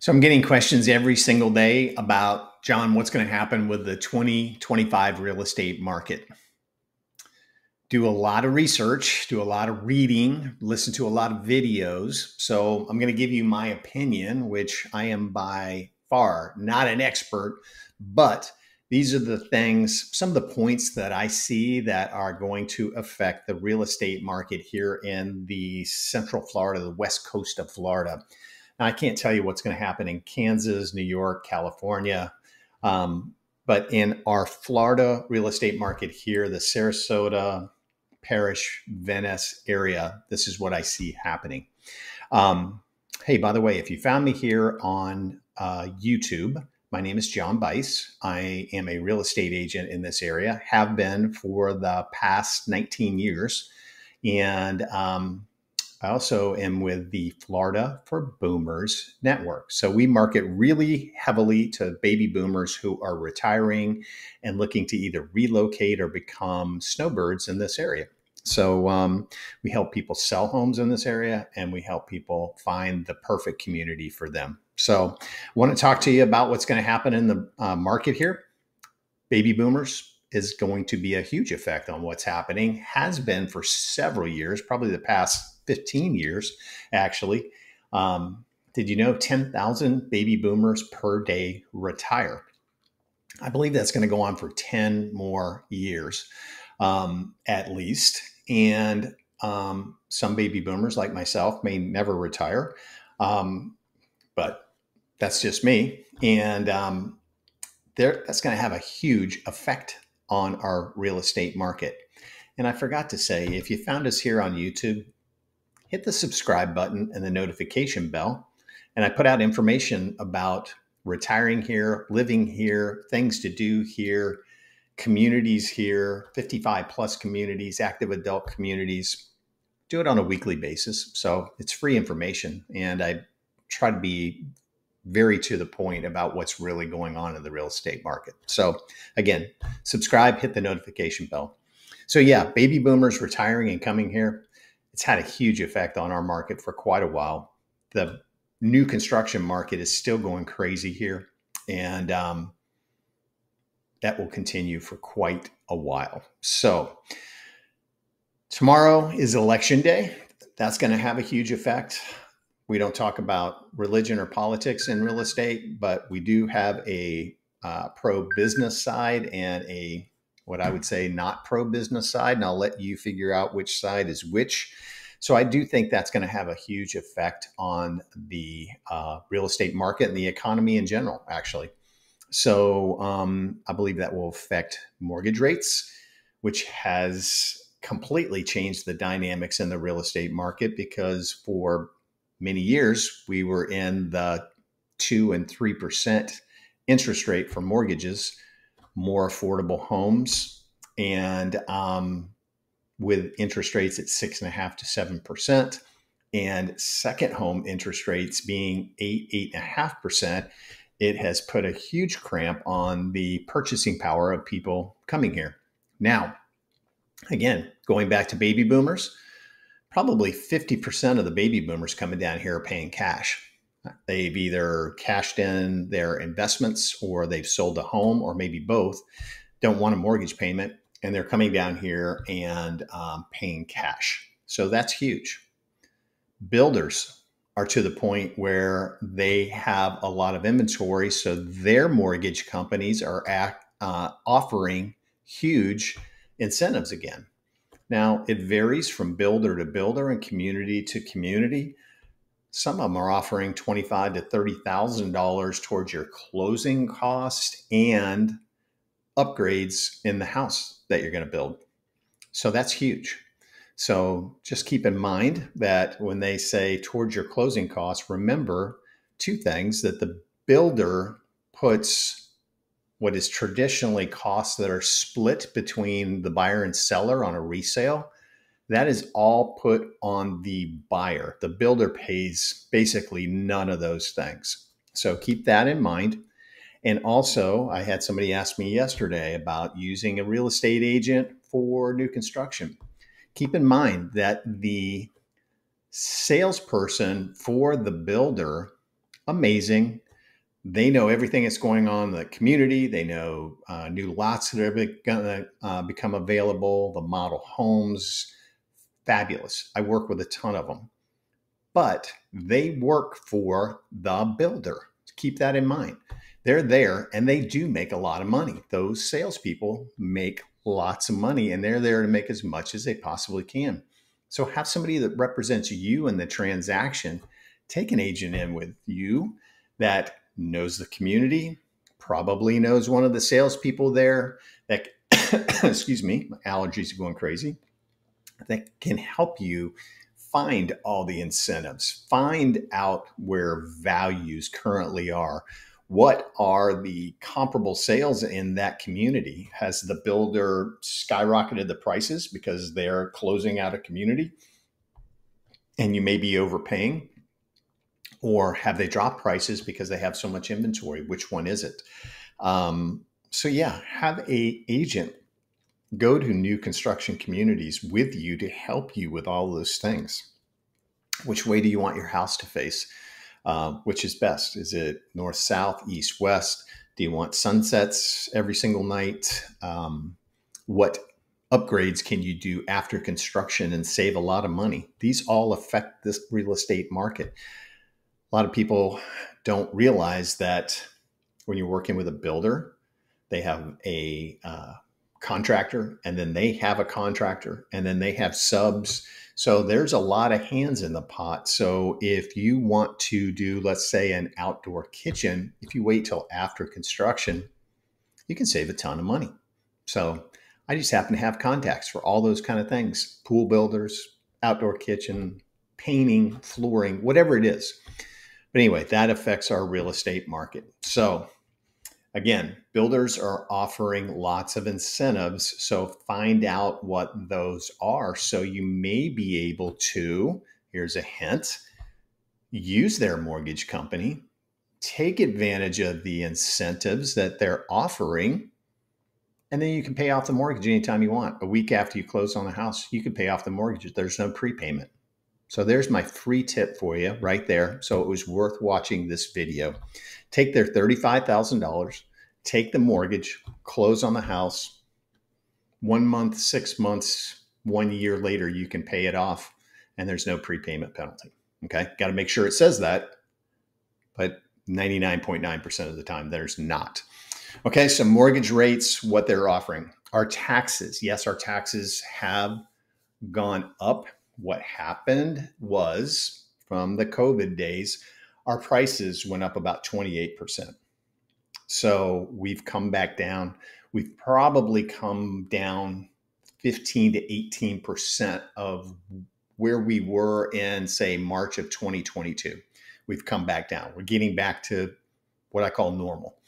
So I'm getting questions every single day about, Jon, what's going to happen with the 2025 real estate market? Do a lot of research, do a lot of reading, listen to a lot of videos. So I'm going to give you my opinion, which I am by far not an expert, but these are the things, some of the points that I see that are going to affect the real estate market here in the central Florida, the west coast of Florida. I can't tell you what's going to happen in Kansas, New York, California, um, but in our Florida real estate market here, the Sarasota, Parrish, Venice area, this is what I see happening. Um, hey, by the way, if you found me here on uh, YouTube, my name is Jon Buice. I am a real estate agent in this area, have been for the past 19 years. And um, I also am with the Florida for Boomers Network. So we market really heavily to baby boomers who are retiring and looking to either relocate or become snowbirds in this area. So um, we help people sell homes in this area and we help people find the perfect community for them. So I want to talk to you about what's going to happen in the uh, market here. Baby boomers is going to be a huge effect on what's happening, has been for several years, probably the past 15 years, actually. Um, did you know 10,000 baby boomers per day retire? I believe that's going to go on for 10 more years um, at least. And um, some baby boomers, like myself, may never retire. Um, but that's just me. And um, there, that's going to have a huge effect on our real estate market. And I forgot to say, if you found us here on YouTube, hit the subscribe button and the notification bell. And I put out information about retiring here, living here, things to do here, communities here, 55 plus communities, active adult communities. Do it on a weekly basis. So it's free information. And I try to be very to the point about what's really going on in the real estate market. So again, subscribe, hit the notification bell. So yeah, baby boomers retiring and coming here it's had a huge effect on our market for quite a while. The new construction market is still going crazy here, and um, that will continue for quite a while. So, tomorrow is election day. That's going to have a huge effect. We don't talk about religion or politics in real estate, but we do have a uh, pro business side and a what I would say not pro business side. And I'll let you figure out which side is which. So I do think that's going to have a huge effect on the uh, real estate market and the economy in general, actually. So um, I believe that will affect mortgage rates, which has completely changed the dynamics in the real estate market because for many years we were in the two and three percent interest rate for mortgages more affordable homes. And um, with interest rates at six and a half to seven percent, and second home interest rates being eight, eight and a half percent, it has put a huge cramp on the purchasing power of people coming here. Now, again, going back to baby boomers, probably 50% of the baby boomers coming down here are paying cash. They've either cashed in their investments or they've sold a home or maybe both, don't want a mortgage payment, and they're coming down here and um, paying cash. So that's huge. Builders are to the point where they have a lot of inventory, so their mortgage companies are uh, offering huge incentives again. Now, it varies from builder to builder and community to community some of them are offering twenty-five to thirty thousand dollars towards your closing cost and upgrades in the house that you're going to build. So that's huge. So just keep in mind that when they say towards your closing costs, remember two things that the builder puts what is traditionally costs that are split between the buyer and seller on a resale that is all put on the buyer. The builder pays basically none of those things. So keep that in mind. And also, I had somebody ask me yesterday about using a real estate agent for new construction. Keep in mind that the salesperson for the builder amazing. They know everything that's going on in the community. They know uh, new lots that are going to uh, become available, the model homes. Fabulous. I work with a ton of them, but they work for the builder. Keep that in mind. They're there and they do make a lot of money. Those salespeople make lots of money and they're there to make as much as they possibly can. So have somebody that represents you in the transaction. Take an agent in with you that knows the community, probably knows one of the salespeople there that, excuse me, my allergies are going crazy, that can help you find all the incentives, find out where values currently are, what are the comparable sales in that community? Has the builder skyrocketed the prices because they're closing out a community and you may be overpaying? Or have they dropped prices because they have so much inventory? Which one is it? Um, so yeah, have a agent go to new construction communities with you to help you with all those things. Which way do you want your house to face? Uh, which is best? Is it north, south, east, west? Do you want sunsets every single night? Um, what upgrades can you do after construction and save a lot of money? These all affect this real estate market. A lot of people don't realize that when you're working with a builder, they have a uh, contractor and then they have a contractor and then they have subs so there's a lot of hands in the pot. So if you want to do, let's say, an outdoor kitchen, if you wait till after construction, you can save a ton of money. So I just happen to have contacts for all those kind of things pool builders, outdoor kitchen, painting, flooring, whatever it is. But anyway, that affects our real estate market. So Again, builders are offering lots of incentives. So find out what those are. So you may be able to, here's a hint, use their mortgage company, take advantage of the incentives that they're offering, and then you can pay off the mortgage anytime you want. A week after you close on the house, you can pay off the mortgage. There's no prepayment. So there's my free tip for you right there. So it was worth watching this video. Take their $35,000, take the mortgage, close on the house. One month, six months, one year later, you can pay it off and there's no prepayment penalty. Okay. Got to make sure it says that, but 99.9% of the time, there's not. Okay. So mortgage rates, what they're offering. Our taxes. Yes, our taxes have gone up what happened was from the COVID days, our prices went up about 28%. So we've come back down. We've probably come down 15 to 18% of where we were in, say, March of 2022. We've come back down. We're getting back to what I call normal.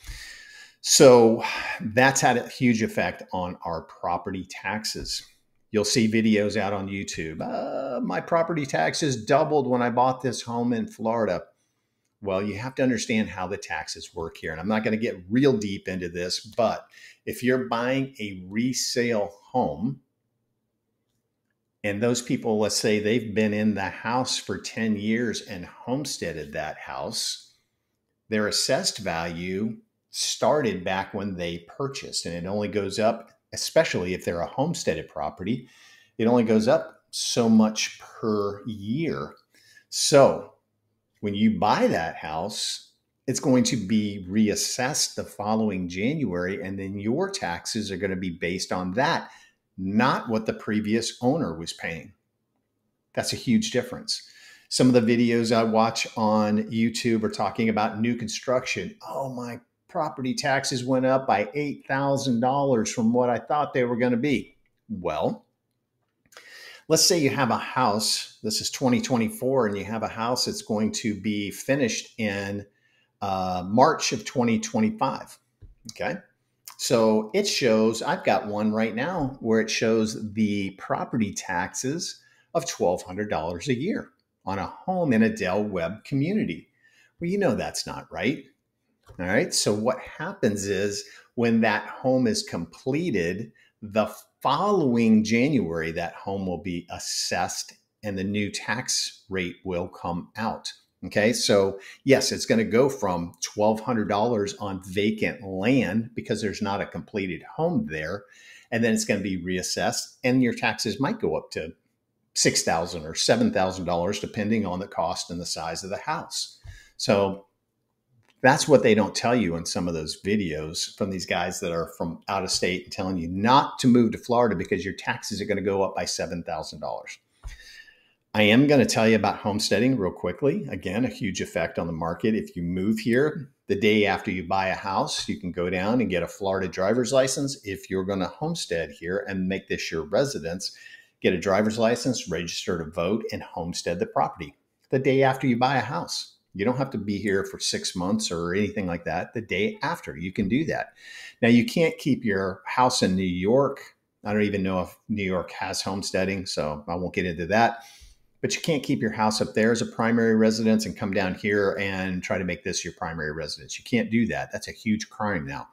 So that's had a huge effect on our property taxes. You'll see videos out on YouTube. Uh, my property taxes doubled when I bought this home in Florida. Well, you have to understand how the taxes work here. And I'm not going to get real deep into this, but if you're buying a resale home, and those people, let's say they've been in the house for 10 years and homesteaded that house, their assessed value started back when they purchased, and it only goes up especially if they're a homesteaded property, it only goes up so much per year. So when you buy that house, it's going to be reassessed the following January, and then your taxes are going to be based on that, not what the previous owner was paying. That's a huge difference. Some of the videos I watch on YouTube are talking about new construction. Oh my property taxes went up by $8,000 from what I thought they were going to be. Well, let's say you have a house, this is 2024, and you have a house that's going to be finished in uh, March of 2025. Okay. So it shows, I've got one right now where it shows the property taxes of $1,200 a year on a home in a Del Webb community. Well, you know that's not right. All right. So what happens is when that home is completed, the following January, that home will be assessed and the new tax rate will come out. Okay, so yes, it's going to go from $1,200 on vacant land because there's not a completed home there. And then it's going to be reassessed, and your taxes might go up to $6,000 or $7,000, depending on the cost and the size of the house. So that's what they don't tell you in some of those videos from these guys that are from out of state and telling you not to move to Florida because your taxes are going to go up by $7,000. I am going to tell you about homesteading real quickly. Again, a huge effect on the market. If you move here the day after you buy a house, you can go down and get a Florida driver's license. If you're going to homestead here and make this your residence, get a driver's license, register to vote, and homestead the property the day after you buy a house. You don't have to be here for six months or anything like that. The day after, you can do that. Now, you can't keep your house in New York. I don't even know if New York has homesteading, so I won't get into that. But you can't keep your house up there as a primary residence and come down here and try to make this your primary residence. You can't do that. That's a huge crime now.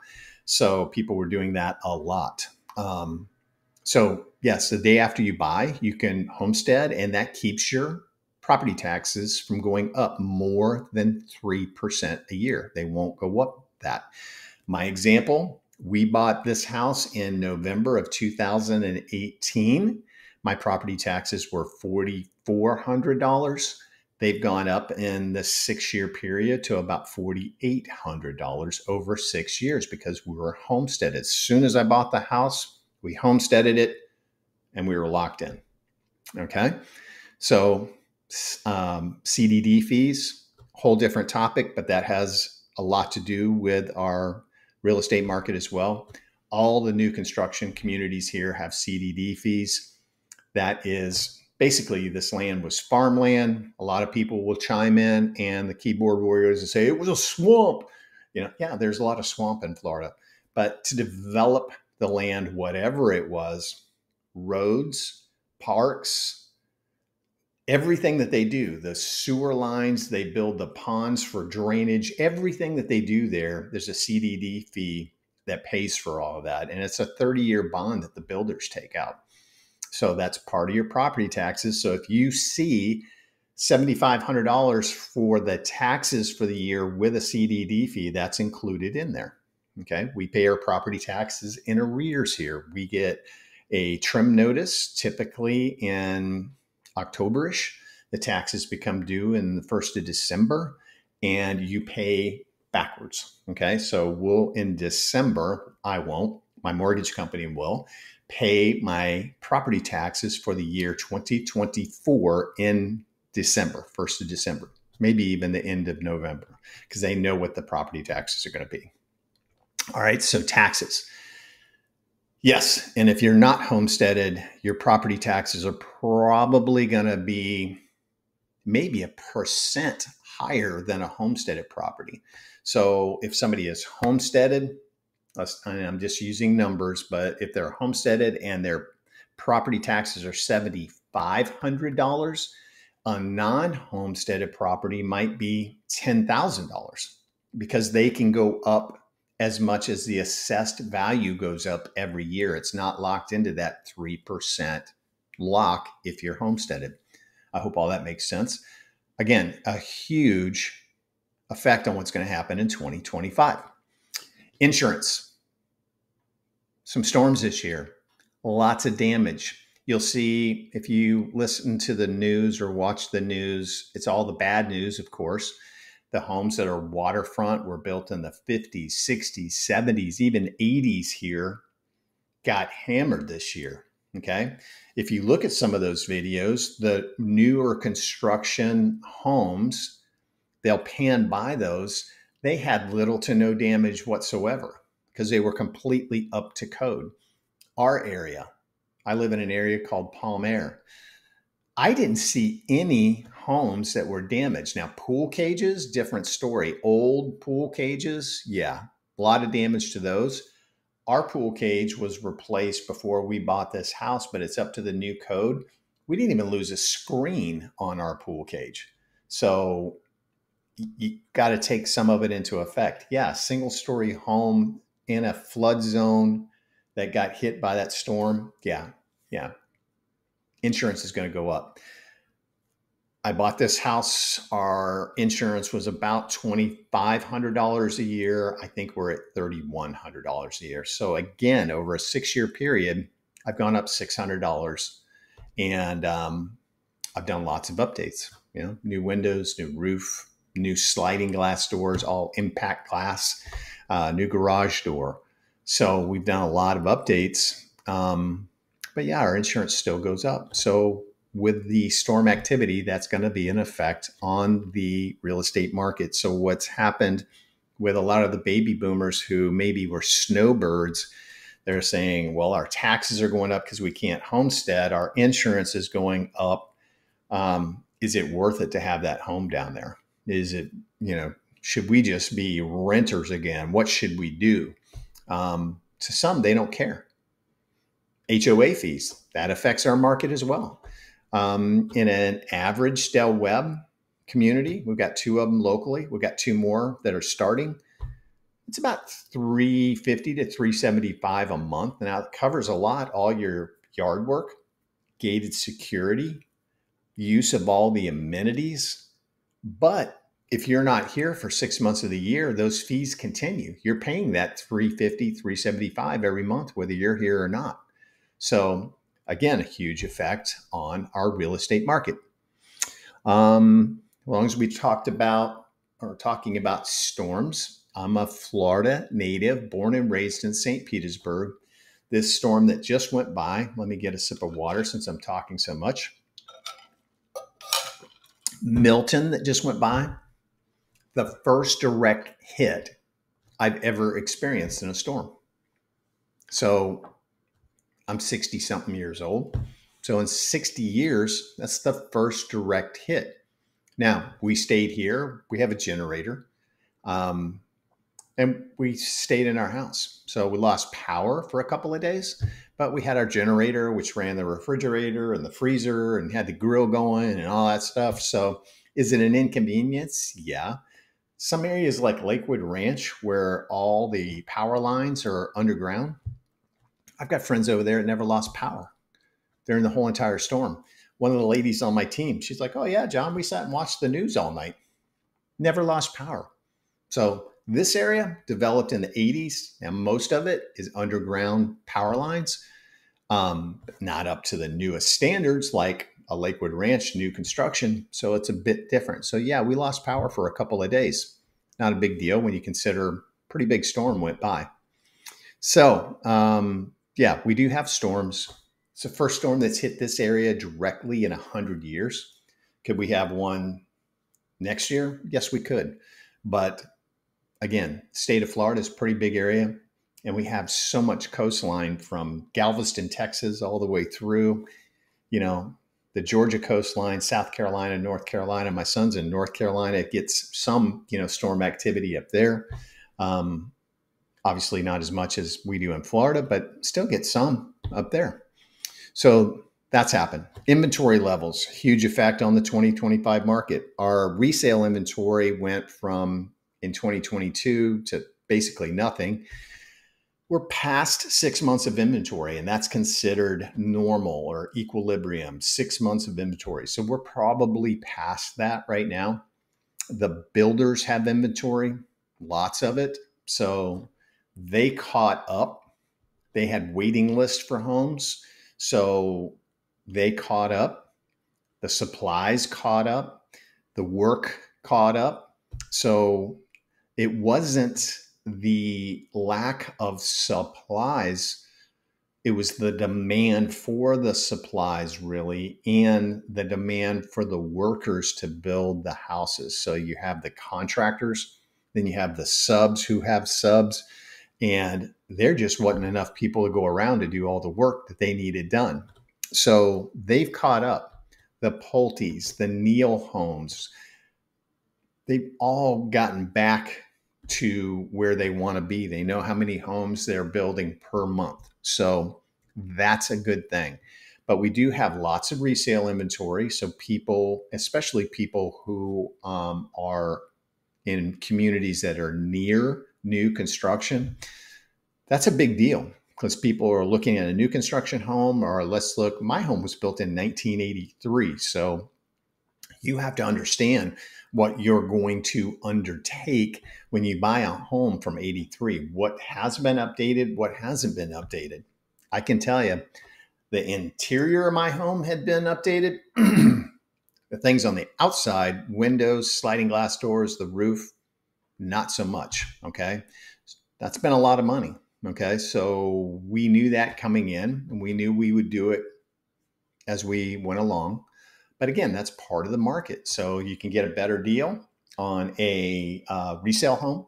So people were doing that a lot. Um, so, yes, the day after you buy, you can homestead, and that keeps your property taxes from going up more than 3% a year. They won't go up that. My example we bought this house in November of 2018. My property taxes were $4,400. They've gone up in the six year period to about $4,800 over six years because we were homesteaded. As soon as I bought the house, we homesteaded it and we were locked in. Okay. So um, CDD fees, whole different topic, but that has a lot to do with our real estate market as well. All the new construction communities here have CDD fees. That is basically this land was farmland. A lot of people will chime in, and the keyboard warriors will say it was a swamp. You know, yeah, there's a lot of swamp in Florida, but to develop the land, whatever it was, roads, parks, everything that they do the sewer lines they build the ponds for drainage everything that they do there there's a cdd fee that pays for all of that and it's a 30 year bond that the builders take out. So that's part of your property taxes. So if you see $7500 for the taxes for the year with a cdd fee that's included in there okay? We pay our property taxes in arrears here. We get a trim notice typically in Octoberish. The taxes become due in the first of December, and you pay backwards. Okay, so we'll in December. I won't. My mortgage company will pay my property taxes for the year 2024 in December, first of December, maybe even the end of November, because they know what the property taxes are going to be. All right, so taxes. Yes. And if you're not homesteaded, your property taxes are probably going to be maybe a percent higher than a homesteaded property. So if somebody is homesteaded, I'm just using numbers, but if they're homesteaded and their property taxes are $7,500, a non homesteaded property might be $10,000 because they can go up as much as the assessed value goes up every year. It's not locked into that 3% lock if you're homesteaded. I hope all that makes sense. Again, a huge effect on what's going to happen in 2025. Insurance. Some storms this year, lots of damage. You'll see if you listen to the news or watch the news, it's all the bad news, of course the homes that are waterfront were built in the 50s, 60s, 70s, even 80s here got hammered this year. Okay. If you look at some of those videos, the newer construction homes, they'll pan by those. They had little to no damage whatsoever because they were completely up to code. Our area, I live in an area called Palm Aire. I didn't see any homes that were damaged. Now, pool cages, different story. Old pool cages, yeah, a lot of damage to those. Our pool cage was replaced before we bought this house, but it's up to the new code. We didn't even lose a screen on our pool cage. So you got to take some of it into effect. Yeah, single story home in a flood zone that got hit by that storm. Yeah, yeah, insurance is going to go up. I bought this house. Our insurance was about $2,500 a year. I think we're at $3,100 a year. So, again, over a six year period, I've gone up $600. And um, I've done lots of updates, you know, new windows, new roof, new sliding glass doors, all impact glass, uh, new garage door. So, we've done a lot of updates. Um, but yeah, our insurance still goes up. So, with the storm activity, that's going to be an effect on the real estate market. So, what's happened with a lot of the baby boomers who maybe were snowbirds, they're saying, well, our taxes are going up because we can't homestead, our insurance is going up. Um, is it worth it to have that home down there? Is it, you know, should we just be renters again? What should we do? Um, to some, they don't care. HOA fees, that affects our market as well. Um, in an average Del Webb community, we've got two of them locally. We've got two more that are starting. It's about 350 to 375 a month. Now it covers a lot, all your yard work, gated security, use of all the amenities. But if you're not here for six months of the year, those fees continue. You're paying that 350, 375 every month, whether you're here or not. So again, a huge effect on our real estate market. Um, as long as we talked about or talking about storms, I'm a Florida native, born and raised in St. Petersburg. This storm that just went by, let me get a sip of water since I'm talking so much. Milton that just went by, the first direct hit I've ever experienced in a storm. So I'm 60 something years old. So in 60 years, that's the first direct hit. Now, we stayed here. We have a generator. Um, and we stayed in our house. So we lost power for a couple of days, but we had our generator, which ran the refrigerator and the freezer and had the grill going and all that stuff. So is it an inconvenience? Yeah. Some areas like Lakewood Ranch, where all the power lines are underground, I've got friends over there that never lost power during the whole entire storm. One of the ladies on my team, she's like, Oh, yeah, Jon, we sat and watched the news all night. Never lost power. So, this area developed in the 80s, and most of it is underground power lines, um, not up to the newest standards like a Lakewood Ranch new construction. So, it's a bit different. So, yeah, we lost power for a couple of days. Not a big deal when you consider pretty big storm went by. So, um, yeah, we do have storms. It's the first storm that's hit this area directly in 100 years. Could we have one next year? Yes, we could. But again, state of Florida is pretty big area. And we have so much coastline from Galveston, Texas, all the way through, you know, the Georgia coastline, South Carolina, North Carolina. My son's in North Carolina. It gets some, you know, storm activity up there. Um, obviously not as much as we do in Florida, but still get some up there. So that's happened. Inventory levels, huge effect on the 2025 market. Our resale inventory went from in 2022 to basically nothing. We're past six months of inventory, and that's considered normal or equilibrium, six months of inventory. So we're probably past that right now. The builders have inventory, lots of it. So they caught up. They had waiting lists for homes. So they caught up. The supplies caught up. The work caught up. So it wasn't the lack of supplies it was the demand for the supplies really and the demand for the workers to build the houses so you have the contractors then you have the subs who have subs and there just wasn't enough people to go around to do all the work that they needed done. So they've caught up. The Pulte's, the Neal homes, they've all gotten back to where they want to be. They know how many homes they're building per month. So that's a good thing. But we do have lots of resale inventory. So people, especially people who um, are in communities that are near new construction, that's a big deal because people are looking at a new construction home or let's look, my home was built in 1983. So you have to understand what you're going to undertake when you buy a home from 83. What has been updated, what hasn't been updated. I can tell you the interior of my home had been updated. the things on the outside, windows, sliding glass doors, the roof, not so much. Okay. That's been a lot of money. Okay. So we knew that coming in and we knew we would do it as we went along. But again, that's part of the market. So you can get a better deal on a uh, resale home.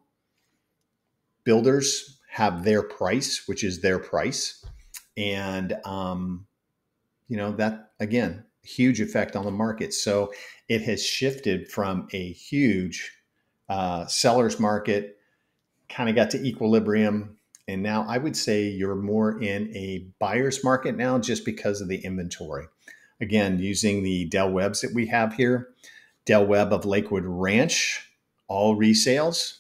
Builders have their price, which is their price. And, um, you know, that again, huge effect on the market. So it has shifted from a huge uh, seller's market, kind of got to equilibrium. And now I would say you're more in a buyer's market now just because of the inventory. Again, using the Del Webbs that we have here, Del Webb of Lakewood Ranch, all resales.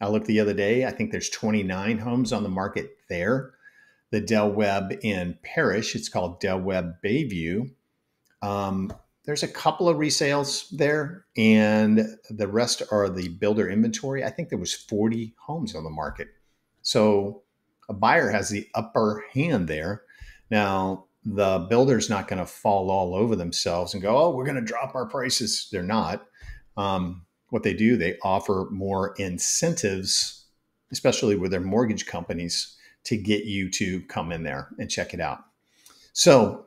I looked the other day, I think there's 29 homes on the market there. The Del Webb in Parrish, it's called Del Webb Bayview. Um, there's a couple of resales there, and the rest are the builder inventory. I think there was 40 homes on the market. So a buyer has the upper hand there. Now, the builder's not going to fall all over themselves and go, oh, we're going to drop our prices. They're not. Um, what they do, they offer more incentives, especially with their mortgage companies, to get you to come in there and check it out. So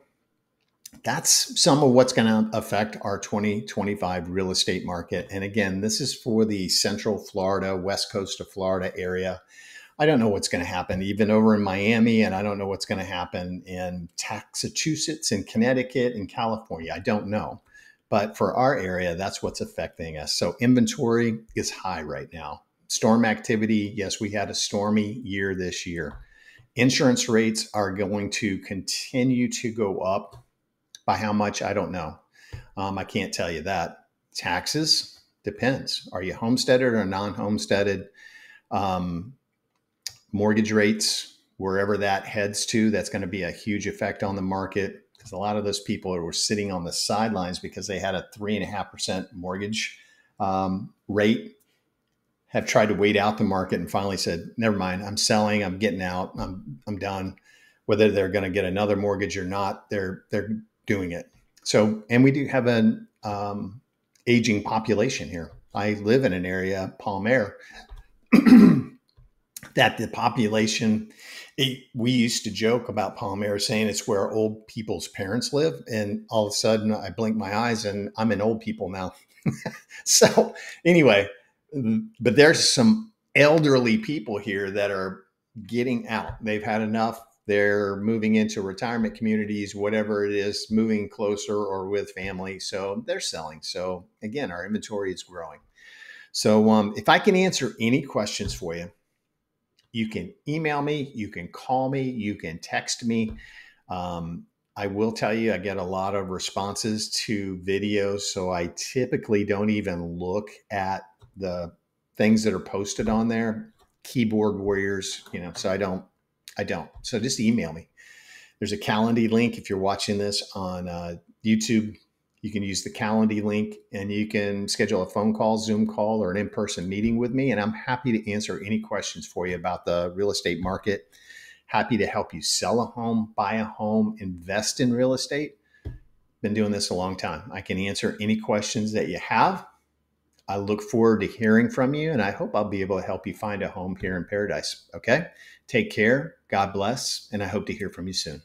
that's some of what's going to affect our 2025 real estate market. And again, this is for the central Florida, west coast of Florida area. I don't know what's going to happen even over in Miami, and I don't know what's going to happen in Massachusetts and Connecticut and California. I don't know. But for our area, that's what's affecting us. So inventory is high right now. Storm activity, yes, we had a stormy year this year. Insurance rates are going to continue to go up by how much? I don't know. Um, I can't tell you that. Taxes depends. Are you homesteaded or non homesteaded? Um, mortgage rates, wherever that heads to, that's going to be a huge effect on the market because a lot of those people were sitting on the sidelines because they had a three and a half percent mortgage um, rate have tried to wait out the market and finally said, never mind, I'm selling, I'm getting out, I'm, I'm done. Whether they're going to get another mortgage or not, they're, they're doing it. So, and we do have an um, aging population here. I live in an area, Palm Aire, that the population, it, we used to joke about Palm Aire saying it's where old people's parents live. And all of a sudden I blink my eyes and I'm an old people now. so, anyway, but there's some elderly people here that are getting out. They've had enough they're moving into retirement communities, whatever it is, moving closer or with family. So they're selling. So again, our inventory is growing. So um, if I can answer any questions for you, you can email me, you can call me, you can text me. Um, I will tell you, I get a lot of responses to videos. So I typically don't even look at the things that are posted on there. Keyboard warriors, you know, so I don't I don't. So just email me. There's a Calendly link if you're watching this on uh, YouTube. You can use the Calendly link and you can schedule a phone call, Zoom call, or an in person meeting with me. And I'm happy to answer any questions for you about the real estate market. Happy to help you sell a home, buy a home, invest in real estate. Been doing this a long time. I can answer any questions that you have. I look forward to hearing from you, and I hope I'll be able to help you find a home here in paradise. Okay? Take care. God bless. And I hope to hear from you soon.